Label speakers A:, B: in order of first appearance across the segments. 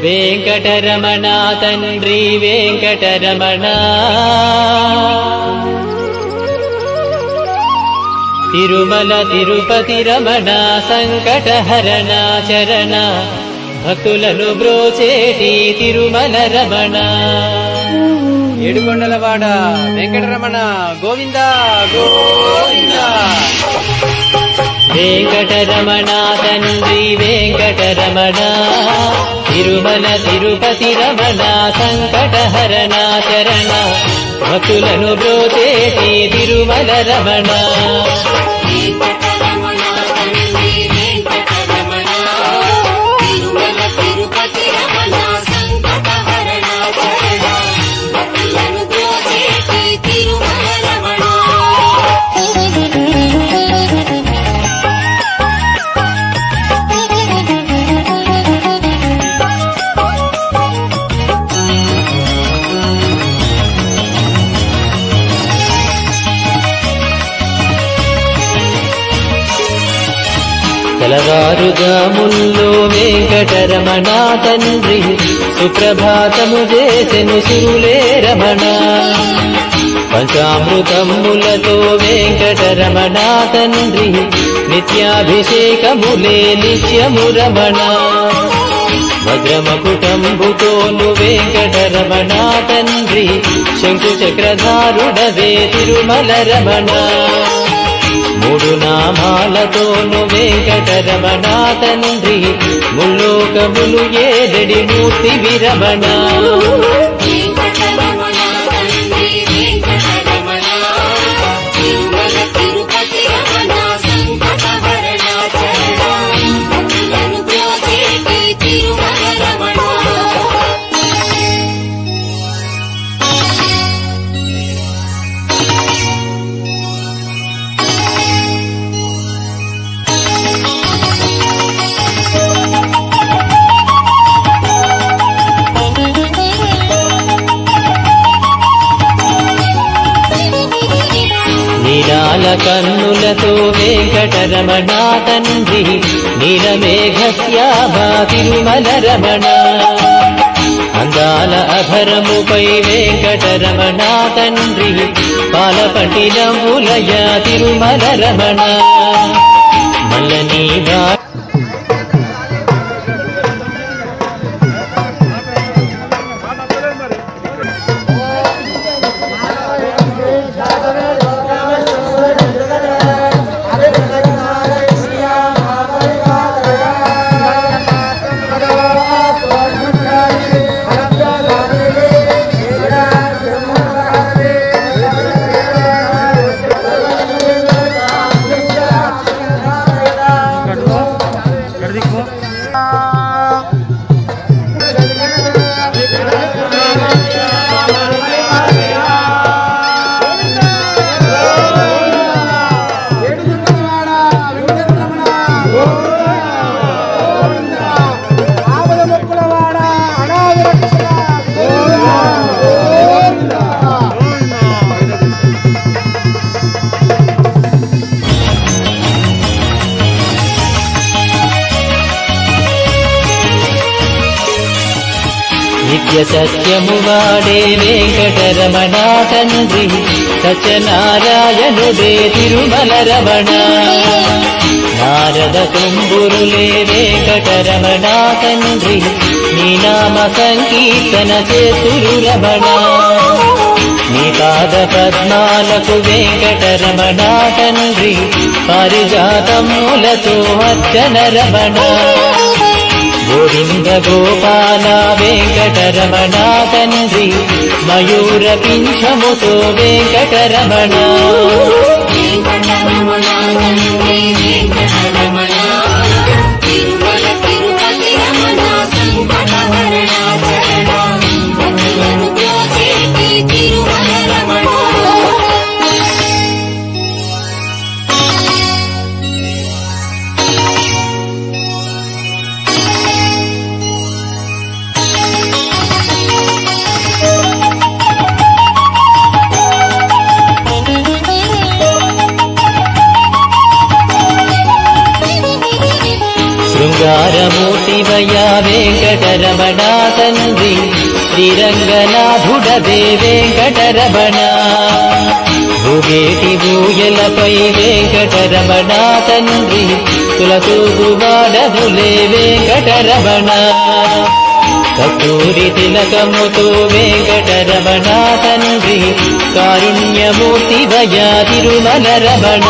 A: వెంకటరమణ తండ్రి వెంకటరమణ. తిరుమల తిరుపతి రమణ సంకటహరణ చరణ. భక్తులను బ్రోచేటి తిరుమల రమణ.
B: ఏడుకొండలవాడ వెంకటరమణ గోవింద గోవింద.
A: వెంకటరమణ తండ్రి వెంకటరమణ. తిరుమల తిరుపతి రమణ సంకటహరణాచరణ భక్తులను బ్రోచేటి తిరుమల రమణ.
C: తెలవారుగా ముల్లో వెంకటరమణ
A: తండ్రి సుప్రభాతము చేసెను సురులే రమణ. పంచామృతములతో వెంకటరమణ తండ్రి నిత్యాభిషేకములే నిత్యము రమణ. భద్రమకుటంబుతోను వెంకటరమణ తండ్రి శంకు చక్రధారుడవే తిరుమల రమణ. మూడు నామాలతో నువ్వే వెంకటరమణ తండ్రి ముల్లోకములు ఏదడి మూర్తి విరమణ? నీలాల కన్నులతో వెంకటరమణ తండ్రి నీలమేఘశ్యామా తిరుమల రమణ అందాల అభరముపై వెంకటరమణ తండ్రి పాలపంటి నవ్వులయ తిరుమల రమణ మల్లనీ నిత్య సత్యము వాడే వెంకటరమణ తండ్రి సత్యనారాయణుడే తిరుమల రమణ నారద కుంగురులే వెంకటరమణ తండ్రి నీ నామ సంకీర్తన చేతురు రమణ నీ పాద పద్మాలకు వెంకటరమణ తండ్రి పారిజాతములతో అర్చన రమణ గోవింద గోపాల వెంకటరమణ తండ్రి మయూర పింఛముతో వెంకటరమణ.
C: వెంకటరమణ.
A: శృంగారమూర్తివయా వెంకటరమణ తండ్రి శ్రీరంగనాథుడవే వెంకటరమణ భూగేటి భూయలపై వెంకటరమణ తండ్రి తులతూగువాడవులే వెంకటరమణ. కస్తూరి తిలకముతో వెంకటరమణ తండ్రి కారుణ్యమూర్తి భయా తిరుమల రమణ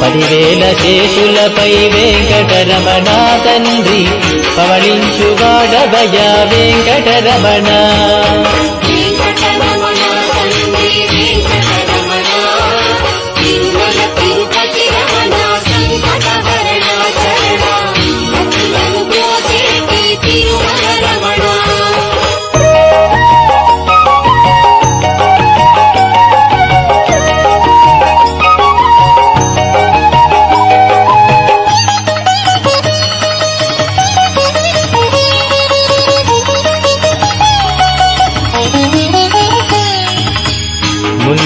A: పదివేల శేషులపై వెంకటరమణ తండ్రి పవళించువాడభయా వెంకటరమణ.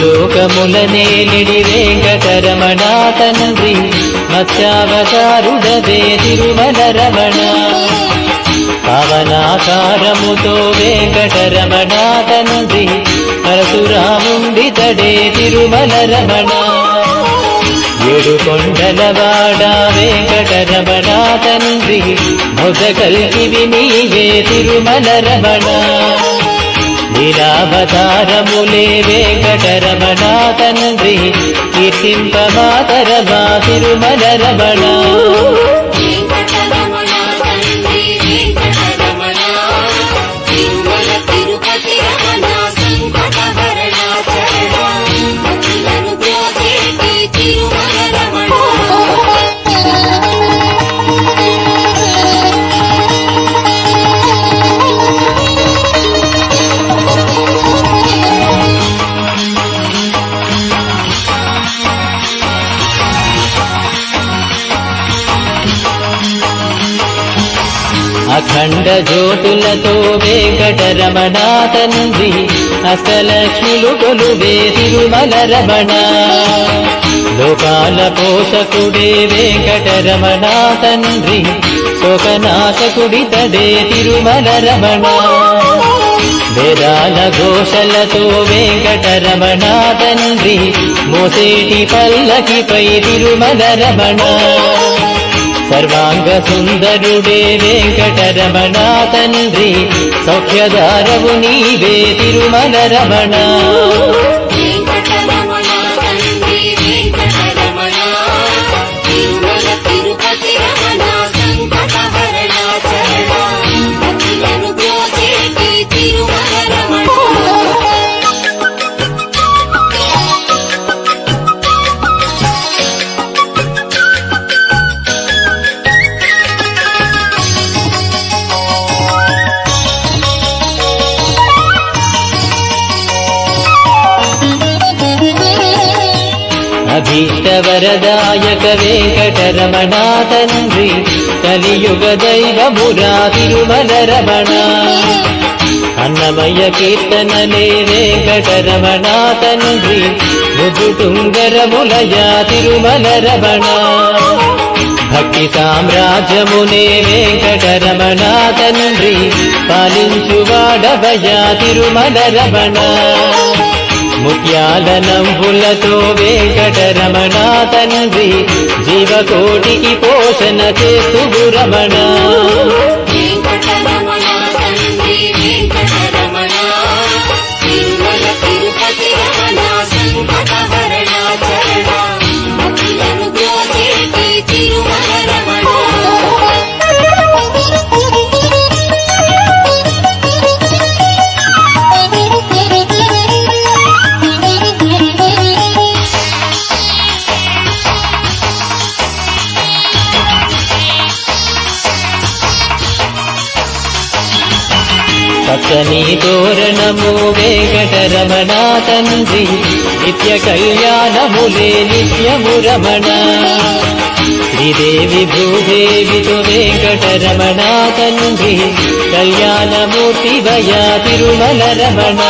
A: ముల్లోకములనే నిడి వెంకటరమణ తండ్రి మత్స్యావతారుడదే తిరుమల రమణ పవనాకారముతో వెంకటరమణ తండ్రి పరశురాముండి తడే తిరుమల రమణ ఏడు కొండలవాడ వెంకటరమణ తండ్రి మొదకల్కి వినియే తిరుమల రమణ లీలావతారములే వెంకటరమణ తండ్రి కీర్తింపమాతరమా తిరుమల రమణ అఖండ జ్యోతులతో వెంకటరమణ తండ్రి అష్టలక్ష్మిలు కొలువే తిరుమల రమణ. లోకాల పోషకుడే వెంకటరమణ తండ్రి శోకనాశకుడి తడే తిరుమల రమణ. వేదాల ఘోషలతో వెంకటరమణ తండ్రి మోసేటి పల్లకిపై తిరుమల రమణ. సర్వాంగ సుందరుడే వెంకటరమణ తండ్రి సౌఖ్యదారవు నీవే తిరుమల రమణ అభీష్టవరదాయక వెంకటరమణ తండ్రి కలియుగ దైవమురా తిరుమల రమణ అన్నమయ్య కీర్తనలే వెంకటరమణ తండ్రి ముదుటుంగరములయ తిరుమల రమణ భక్తి సామ్రాజ్యమునే వెంకటరమణ తండ్రి పాలించువాడభయ తిరుమల రమణ ముత్యాల నంబులతో వెంకటరమణ తండ్రి జీవకోటికి పోషణ చేస్తు రమణ. నీ తోరణము వెంకటరమణ తండ్రి. నిత్య కళ్యాణములే నిత్యము రమణ. శ్రీదేవి భూదేవితో వెంకటరమణ తండ్రి. కళ్యాణమూర్తి భయ తిరుమల రమణ.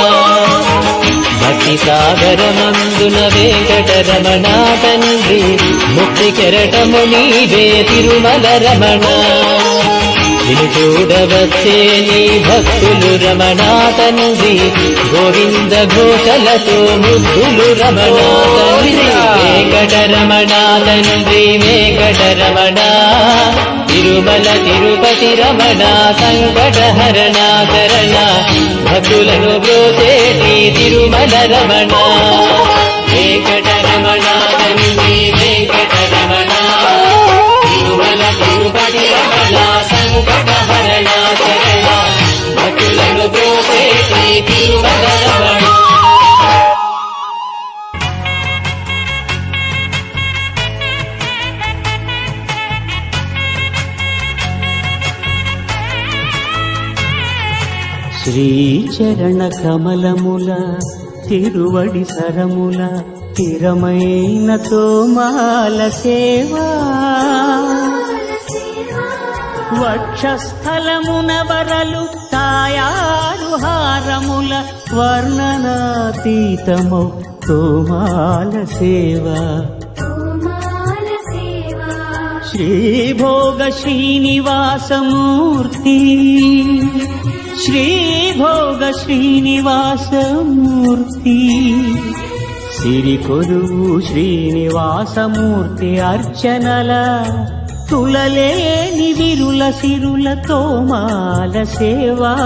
A: భక్తి సాగరమందున వెంకటరమణ తండ్రి. ముక్తి కెరటము నీవే తిరుమల రమణ. నిన్ను చూడవచ్చే నీ భక్తులు రమణాతనుది గోవింద ఘోషలతో ముద్దులు రమణ తండ్రి రమణాతనుది తండ్రి వెంకటరమణ. తిరుమల తిరుపతి రమణ. సంకట హరణాకరణ భక్తులను బ్రోచేటి తిరుమల రమణ.
D: శ్రీచరణ కమలముల తిరువడి సరముల స్థిరమైన తోమాల సేవా. వక్షస్థలమున వరలు తాయారు హారముల వర్ణనాతీతము తోమాల సేవా. శ్రీభోగ శ్రీనివాసమూర్తి. శ్రీభోగ శ్రీనివాసమూర్తి. సిరి కొరువు శ్రీనివాసమూర్తి అర్చనల తులలేని విరుల సిరుల తోమాల సేవా.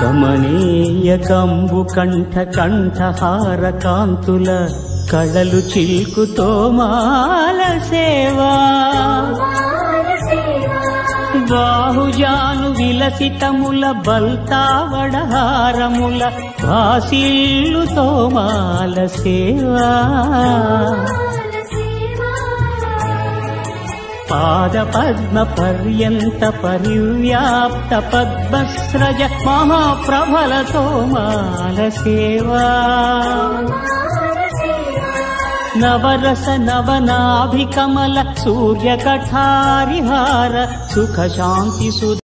D: కమనీయ కంబు కంఠ కంఠహార కాంతుల కళలు చిల్కుతో మాల సేవా. బాహుజాను విలసితముల బల్తావడహారముల భాసిల్లుతో తోమాల సేవా. పాద పద్మ పర్యంత పరివ్యాప్త పద్మస్రజ మహాప్రభల తోమాల సేవా. नवरस नवनाभिकमल सूर्यकठारिहार सुखशान्ति सु